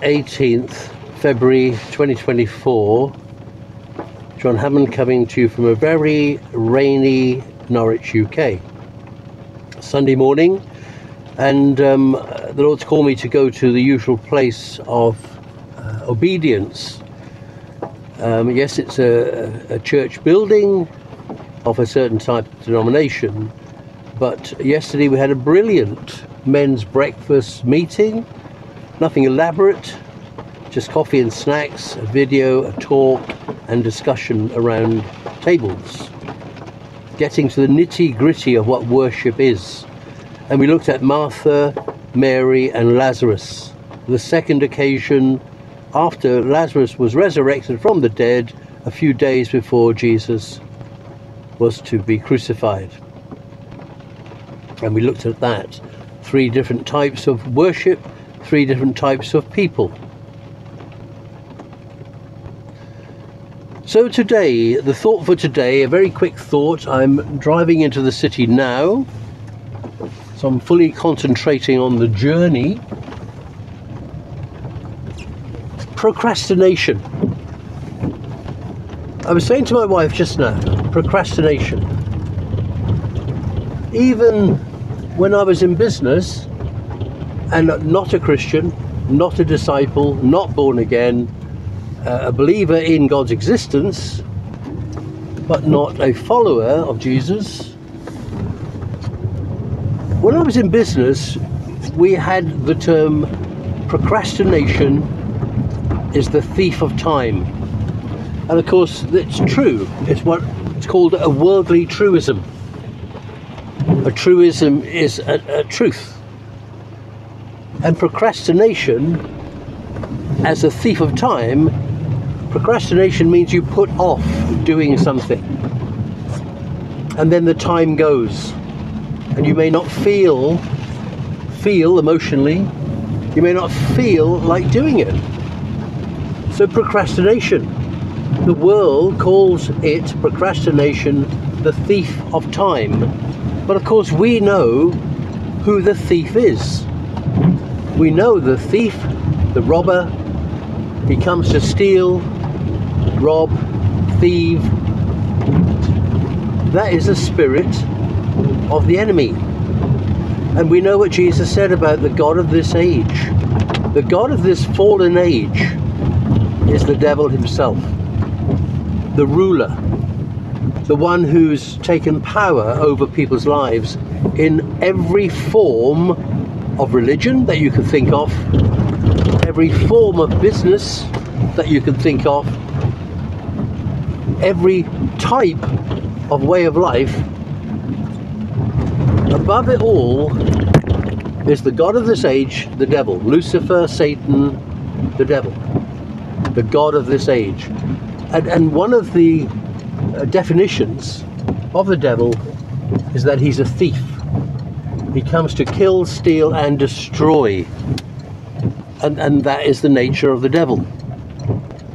18th February 2024. John Hammond coming to you from a very rainy Norwich, UK. Sunday morning, and um, the Lord's called me to go to the usual place of uh, obedience. Um, yes, it's a, a church building of a certain type of denomination, but yesterday we had a brilliant men's breakfast meeting. Nothing elaborate, just coffee and snacks, a video, a talk, and discussion around tables. Getting to the nitty gritty of what worship is. And we looked at Martha, Mary, and Lazarus. The second occasion after Lazarus was resurrected from the dead a few days before Jesus was to be crucified. And we looked at that. Three different types of worship, three different types of people. So today, the thought for today, a very quick thought. I'm driving into the city now. So I'm fully concentrating on the journey. Procrastination. I was saying to my wife just now, procrastination. Even when I was in business and not a Christian, not a disciple, not born again, uh, a believer in God's existence, but not a follower of Jesus. When I was in business, we had the term procrastination is the thief of time. And of course, it's true. It's what it's called a worldly truism. A truism is a, a truth. And procrastination, as a thief of time, procrastination means you put off doing something. And then the time goes. And you may not feel feel emotionally, you may not feel like doing it. So procrastination. The world calls it procrastination the thief of time. But of course, we know who the thief is. We know the thief, the robber, he comes to steal, rob, thieve. That is the spirit of the enemy. And we know what Jesus said about the God of this age. The God of this fallen age is the devil himself, the ruler, the one who's taken power over people's lives in every form of religion that you can think of, every form of business that you can think of, every type of way of life. Above it all is the God of this age, the devil, Lucifer, Satan, the devil, the God of this age. And, and one of the uh, definitions of the devil is that he's a thief. He comes to kill, steal, and destroy. And, and that is the nature of the devil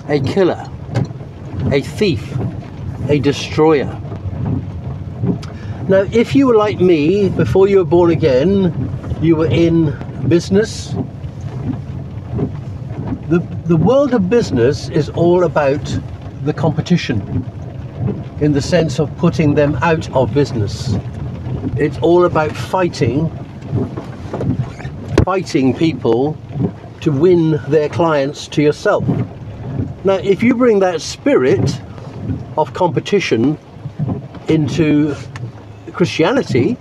a killer, a thief, a destroyer. Now, if you were like me before you were born again, you were in business. The, the world of business is all about the competition in the sense of putting them out of business. It's all about fighting, fighting people to win their clients to yourself. Now, if you bring that spirit of competition into Christianity,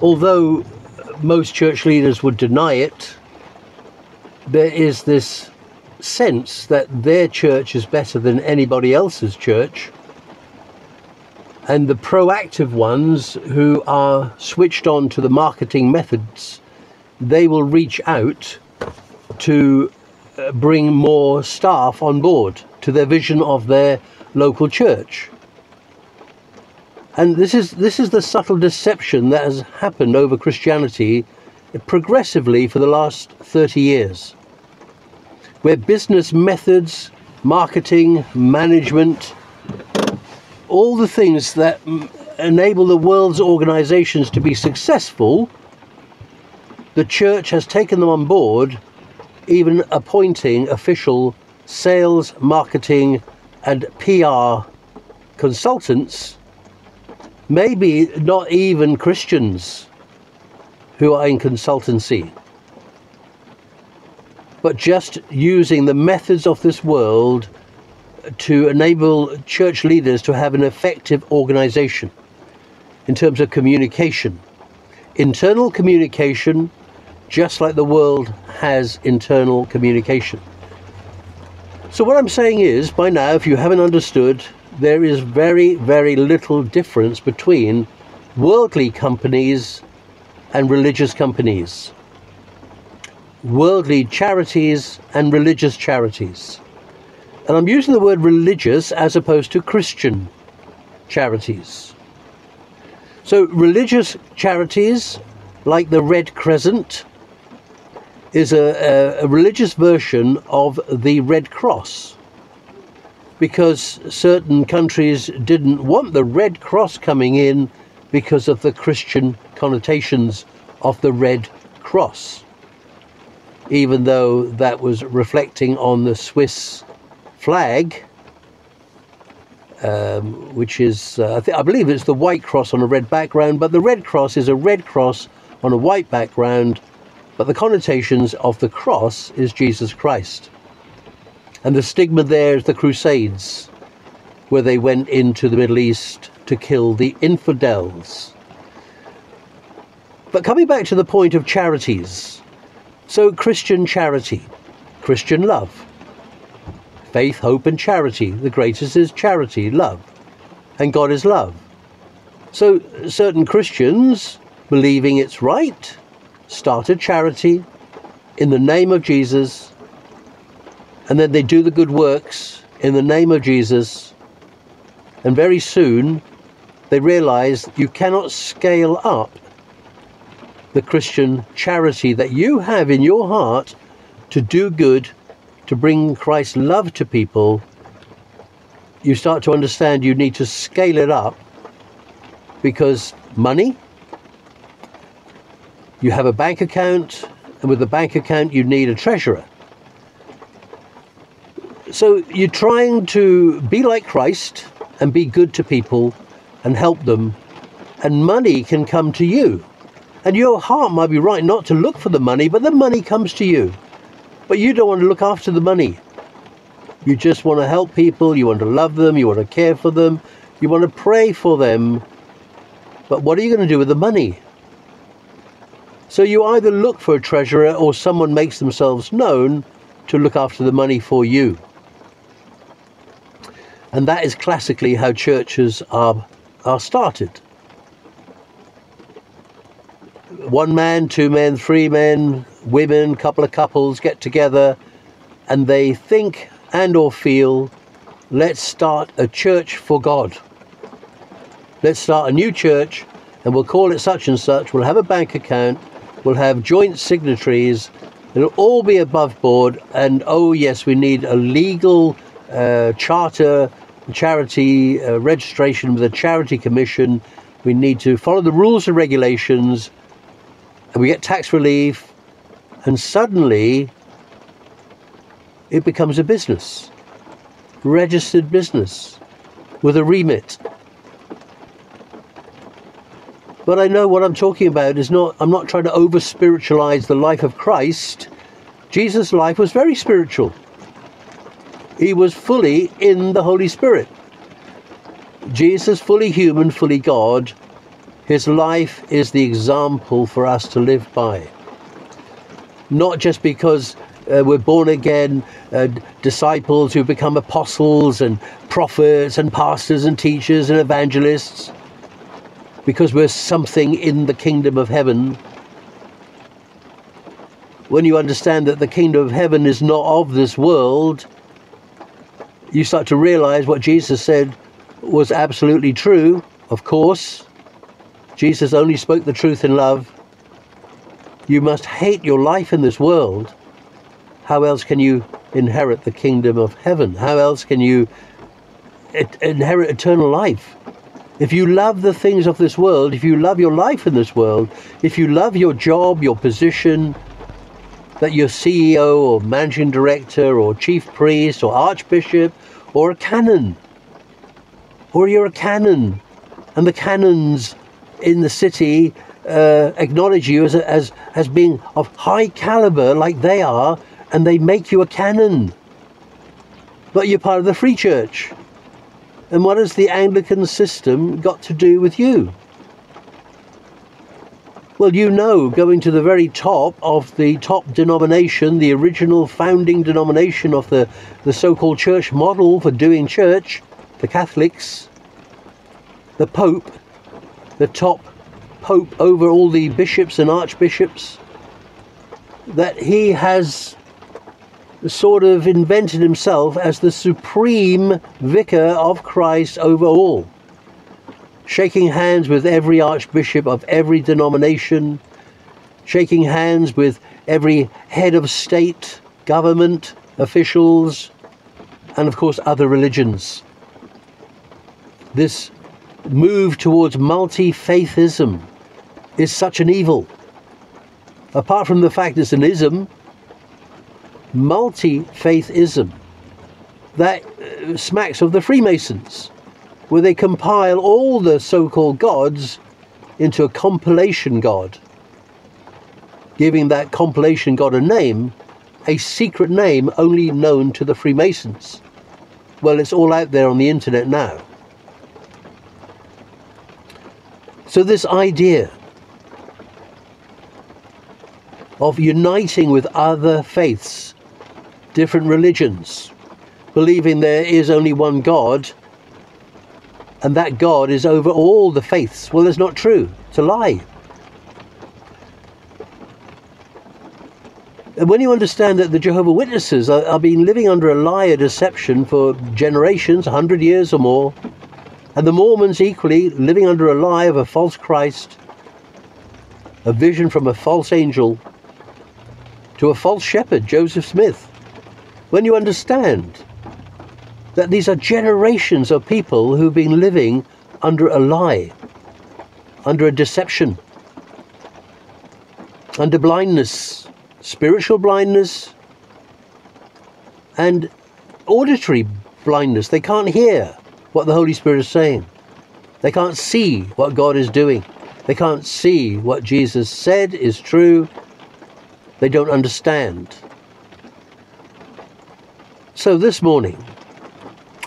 although most church leaders would deny it, there is this sense that their church is better than anybody else's church. And the proactive ones who are switched on to the marketing methods, they will reach out to uh, bring more staff on board to their vision of their local church. And this is this is the subtle deception that has happened over Christianity progressively for the last 30 years. Where business methods, marketing, management, all the things that enable the world's organizations to be successful, the church has taken them on board even appointing official sales, marketing, and PR consultants, maybe not even Christians who are in consultancy, but just using the methods of this world to enable church leaders to have an effective organization in terms of communication. Internal communication, just like the world has internal communication. So, what I'm saying is, by now, if you haven't understood, there is very, very little difference between worldly companies and religious companies, worldly charities and religious charities. And I'm using the word religious as opposed to Christian charities. So, religious charities like the Red Crescent is a, a, a religious version of the Red Cross because certain countries didn't want the Red Cross coming in because of the Christian connotations of the Red Cross, even though that was reflecting on the Swiss flag, um, which is, uh, I, I believe it's the white cross on a red background, but the Red Cross is a red cross on a white background but the connotations of the cross is Jesus Christ. And the stigma there is the Crusades, where they went into the Middle East to kill the infidels. But coming back to the point of charities, so Christian charity, Christian love, faith, hope, and charity. The greatest is charity, love, and God is love. So certain Christians, believing it's right, start a charity in the name of Jesus, and then they do the good works in the name of Jesus, and very soon they realize you cannot scale up the Christian charity that you have in your heart to do good, to bring Christ's love to people. You start to understand you need to scale it up because money you have a bank account, and with a bank account, you need a treasurer. So you're trying to be like Christ and be good to people and help them, and money can come to you. And your heart might be right not to look for the money, but the money comes to you. But you don't want to look after the money. You just want to help people, you want to love them, you want to care for them, you want to pray for them. But what are you going to do with the money? So you either look for a treasurer or someone makes themselves known to look after the money for you. And that is classically how churches are, are started. One man, two men, three men, women, couple of couples get together and they think and or feel, let's start a church for God. Let's start a new church and we'll call it such and such. We'll have a bank account We'll have joint signatories. It'll all be above board. And oh, yes, we need a legal uh, charter, charity uh, registration with a charity commission. We need to follow the rules and regulations. And we get tax relief. And suddenly, it becomes a business, registered business with a remit. But I know what I'm talking about is not, I'm not trying to over spiritualize the life of Christ. Jesus' life was very spiritual. He was fully in the Holy Spirit. Jesus, fully human, fully God, his life is the example for us to live by. Not just because uh, we're born again uh, disciples who become apostles and prophets and pastors and teachers and evangelists because we're something in the kingdom of heaven. When you understand that the kingdom of heaven is not of this world, you start to realize what Jesus said was absolutely true. Of course, Jesus only spoke the truth in love. You must hate your life in this world. How else can you inherit the kingdom of heaven? How else can you inherit eternal life? If you love the things of this world, if you love your life in this world, if you love your job, your position, that you're CEO or managing director or chief priest or archbishop or a canon. Or you're a canon and the canons in the city uh, acknowledge you as, as, as being of high caliber like they are and they make you a canon. But you're part of the Free Church. And what has the Anglican system got to do with you? Well, you know, going to the very top of the top denomination, the original founding denomination of the, the so called church model for doing church, the Catholics, the Pope, the top Pope over all the bishops and archbishops, that he has sort of invented himself as the supreme vicar of Christ over all, shaking hands with every archbishop of every denomination, shaking hands with every head of state, government, officials, and of course other religions. This move towards multi faithism is such an evil. Apart from the fact it's an ism, multi faithism that uh, smacks of the Freemasons, where they compile all the so called gods into a compilation god, giving that compilation god a name, a secret name only known to the Freemasons. Well, it's all out there on the internet now. So, this idea of uniting with other faiths, different religions, believing there is only one God and that God is over all the faiths. Well, that's not true. It's a lie. And when you understand that the Jehovah Witnesses are, are living under a lie, a deception for generations, 100 years or more, and the Mormons equally living under a lie of a false Christ, a vision from a false angel, to a false shepherd, Joseph Smith. When you understand that these are generations of people who've been living under a lie, under a deception, under blindness, spiritual blindness, and auditory blindness. They can't hear what the Holy Spirit is saying. They can't see what God is doing. They can't see what Jesus said is true. They don't understand. So this morning,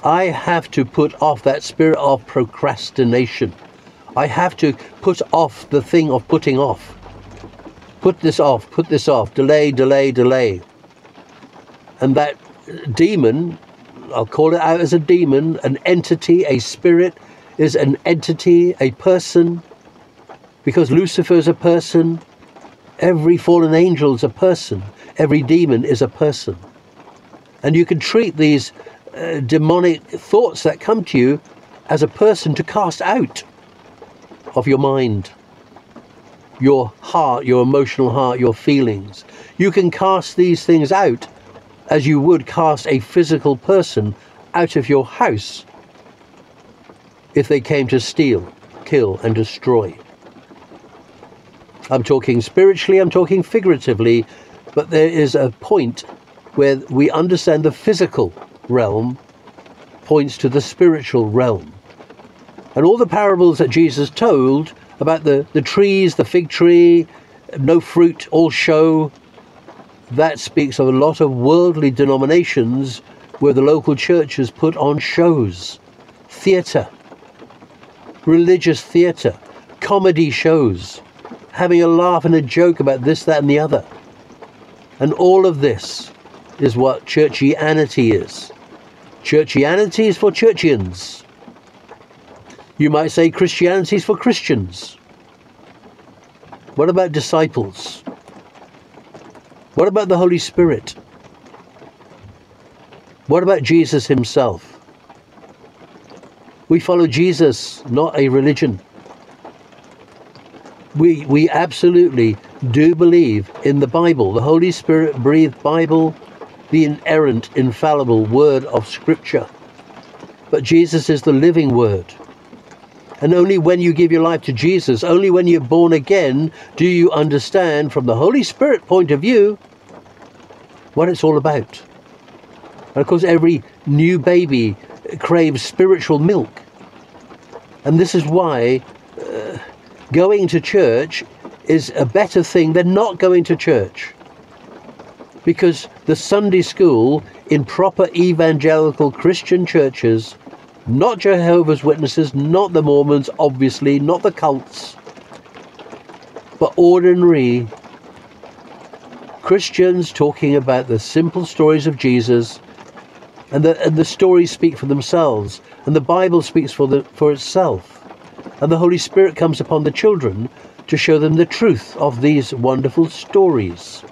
I have to put off that spirit of procrastination. I have to put off the thing of putting off. Put this off, put this off, delay, delay, delay. And that demon I'll call it out as a demon, an entity, a spirit is an entity, a person, because Lucifer is a person, every fallen angel is a person, every demon is a person. And you can treat these uh, demonic thoughts that come to you as a person to cast out of your mind, your heart, your emotional heart, your feelings. You can cast these things out as you would cast a physical person out of your house if they came to steal, kill, and destroy. I'm talking spiritually, I'm talking figuratively, but there is a point where we understand the physical realm points to the spiritual realm. And all the parables that Jesus told about the, the trees, the fig tree, no fruit, all show, that speaks of a lot of worldly denominations where the local churches put on shows, theatre, religious theatre, comedy shows, having a laugh and a joke about this, that, and the other. And all of this is what churchianity is. Churchianity is for churchians. You might say Christianity is for Christians. What about disciples? What about the Holy Spirit? What about Jesus himself? We follow Jesus, not a religion. We, we absolutely do believe in the Bible, the Holy Spirit breathed Bible, the inerrant, infallible word of Scripture. But Jesus is the living word. And only when you give your life to Jesus, only when you're born again, do you understand from the Holy Spirit point of view what it's all about. And of course, every new baby craves spiritual milk. And this is why going to church is a better thing than not going to church. Because the Sunday school in proper evangelical Christian churches, not Jehovah's Witnesses, not the Mormons, obviously, not the cults, but ordinary Christians talking about the simple stories of Jesus, and the, and the stories speak for themselves, and the Bible speaks for, the, for itself. And the Holy Spirit comes upon the children to show them the truth of these wonderful stories.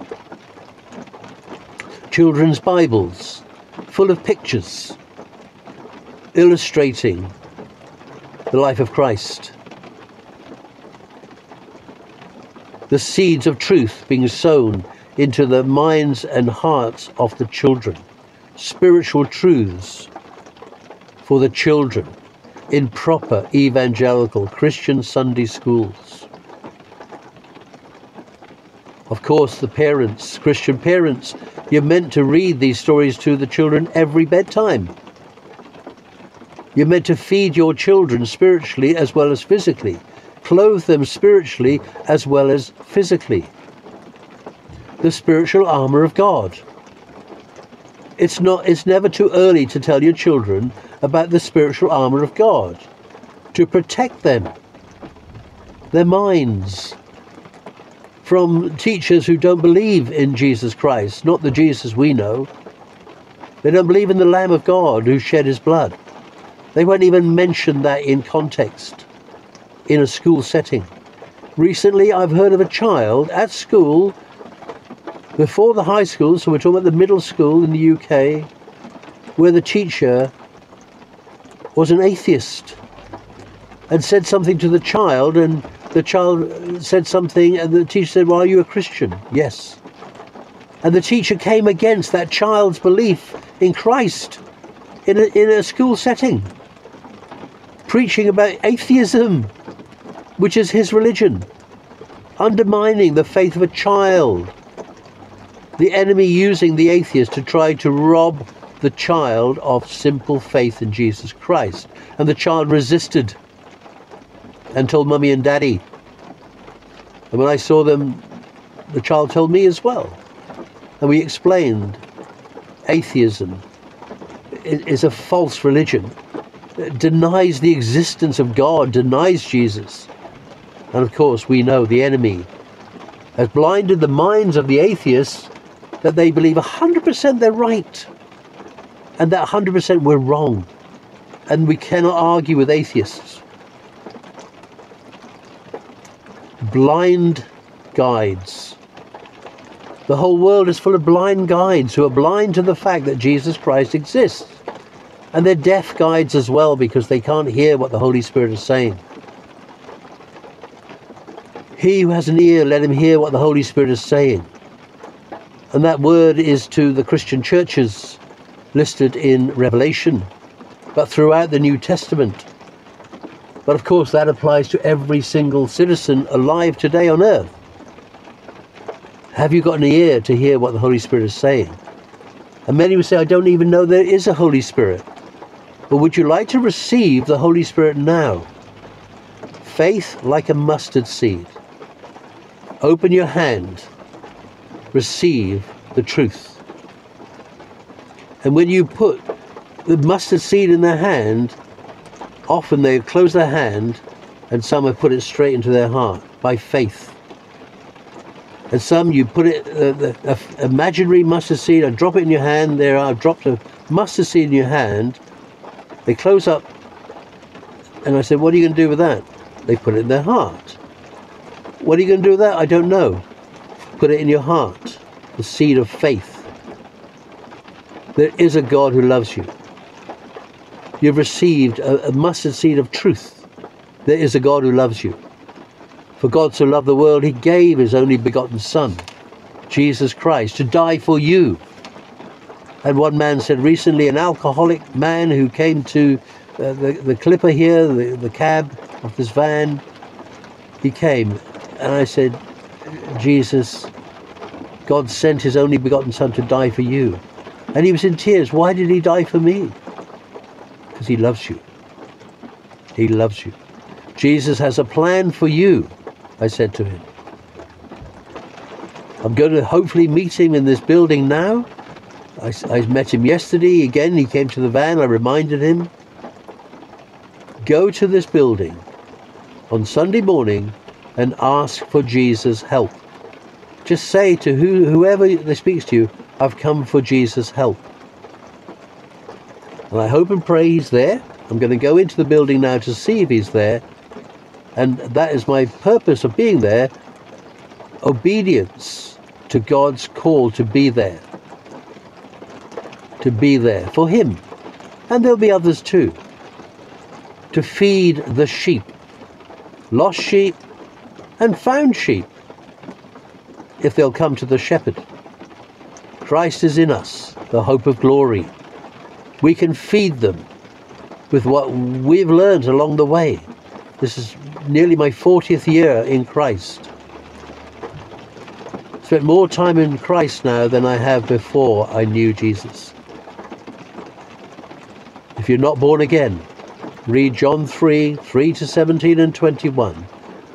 Children's Bibles, full of pictures, illustrating the life of Christ. The seeds of truth being sown into the minds and hearts of the children. Spiritual truths for the children in proper evangelical Christian Sunday schools. Of course, the parents, Christian parents, you're meant to read these stories to the children every bedtime. You're meant to feed your children spiritually as well as physically, clothe them spiritually as well as physically. The spiritual armor of God. It's not it's never too early to tell your children about the spiritual armor of God to protect them, their minds, from teachers who don't believe in Jesus Christ, not the Jesus we know. They don't believe in the Lamb of God who shed his blood. They won't even mention that in context in a school setting. Recently, I've heard of a child at school before the high school, so we're talking about the middle school in the UK, where the teacher was an atheist and said something to the child and the child said something, and the teacher said, Well, are you a Christian? Yes. And the teacher came against that child's belief in Christ in a, in a school setting, preaching about atheism, which is his religion, undermining the faith of a child. The enemy using the atheist to try to rob the child of simple faith in Jesus Christ. And the child resisted and told mummy and daddy. And when I saw them, the child told me as well. And we explained atheism is a false religion. It denies the existence of God, denies Jesus. And of course, we know the enemy has blinded the minds of the atheists that they believe 100% they're right and that 100% we're wrong. And we cannot argue with atheists. blind guides. The whole world is full of blind guides who are blind to the fact that Jesus Christ exists. And they're deaf guides as well because they can't hear what the Holy Spirit is saying. He who has an ear, let him hear what the Holy Spirit is saying. And that word is to the Christian churches listed in Revelation, but throughout the New Testament. But of course, that applies to every single citizen alive today on earth. Have you got an ear to hear what the Holy Spirit is saying? And many would say, I don't even know there is a Holy Spirit. But would you like to receive the Holy Spirit now? Faith like a mustard seed. Open your hand. Receive the truth. And when you put the mustard seed in their hand, often they close their hand and some have put it straight into their heart by faith. And some you put it, uh, the uh, imaginary mustard seed, I drop it in your hand, there I've dropped a mustard seed in your hand. They close up and I said, what are you going to do with that? They put it in their heart. What are you going to do with that? I don't know. Put it in your heart, the seed of faith. There is a God who loves you you've received a, a mustard seed of truth. There is a God who loves you. For God so loved the world, he gave his only begotten Son, Jesus Christ, to die for you. And one man said recently, an alcoholic man who came to uh, the, the clipper here, the, the cab of this van, he came. And I said, Jesus, God sent his only begotten Son to die for you. And he was in tears. Why did he die for me? Because he loves you. He loves you. Jesus has a plan for you, I said to him. I'm going to hopefully meet him in this building now. I, I met him yesterday. Again, he came to the van. I reminded him. Go to this building on Sunday morning and ask for Jesus' help. Just say to who, whoever that speaks to you, I've come for Jesus' help. And I hope and pray he's there. I'm going to go into the building now to see if he's there. And that is my purpose of being there obedience to God's call to be there. To be there for Him. And there'll be others too. To feed the sheep, lost sheep and found sheep, if they'll come to the shepherd. Christ is in us, the hope of glory. We can feed them with what we've learned along the way. This is nearly my 40th year in Christ. Spent more time in Christ now than I have before I knew Jesus. If you're not born again, read John 3 3 to 17 and 21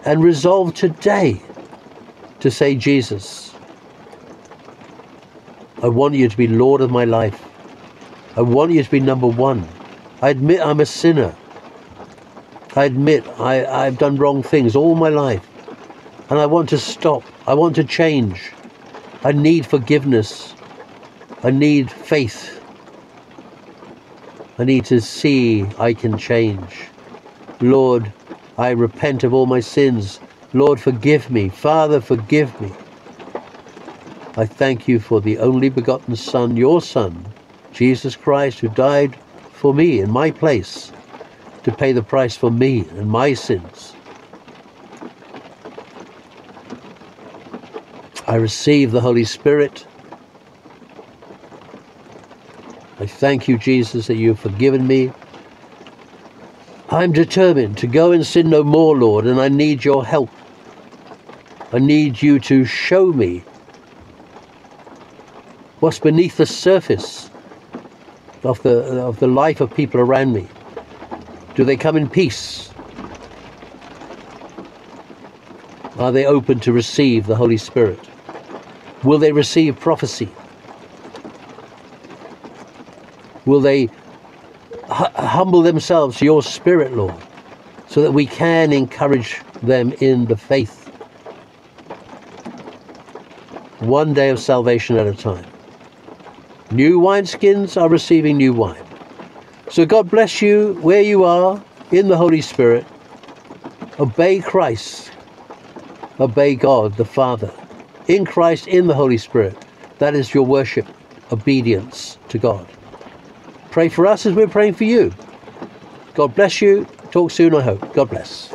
and resolve today to say, Jesus, I want you to be Lord of my life. I want you to be number one. I admit I'm a sinner. I admit I, I've done wrong things all my life. And I want to stop. I want to change. I need forgiveness. I need faith. I need to see I can change. Lord, I repent of all my sins. Lord, forgive me. Father, forgive me. I thank you for the only begotten Son, your Son, Jesus Christ, who died for me in my place to pay the price for me and my sins. I receive the Holy Spirit. I thank you, Jesus, that you have forgiven me. I'm determined to go and sin no more, Lord, and I need your help. I need you to show me what's beneath the surface of the, of the life of people around me? Do they come in peace? Are they open to receive the Holy Spirit? Will they receive prophecy? Will they humble themselves to your Spirit, Lord, so that we can encourage them in the faith? One day of salvation at a time. New wineskins are receiving new wine. So God bless you where you are in the Holy Spirit. Obey Christ. Obey God the Father. In Christ, in the Holy Spirit. That is your worship, obedience to God. Pray for us as we're praying for you. God bless you. Talk soon, I hope. God bless.